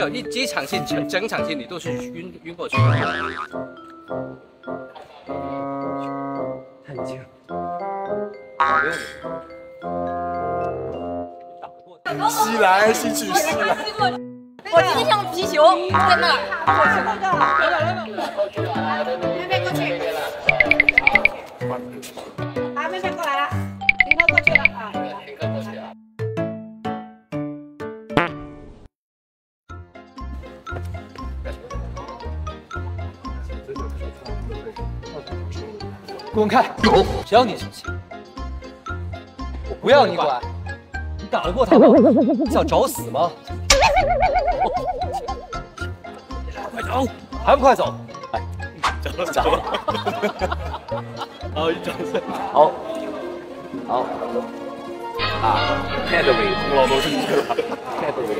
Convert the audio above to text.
有一机场线整整场戏你都是晕晕过去的。太近。吸来吸去吸来。我今天像个皮球在那儿，我去那个，妹妹过去，啊，妹妹过来滚开！谁要你生气？我不要你管。你打得过他吗？你想找死吗？快走！还不快走！哎，走了走了。好，一掌声。好，好。啊，Henry，功劳都是你的。Henry。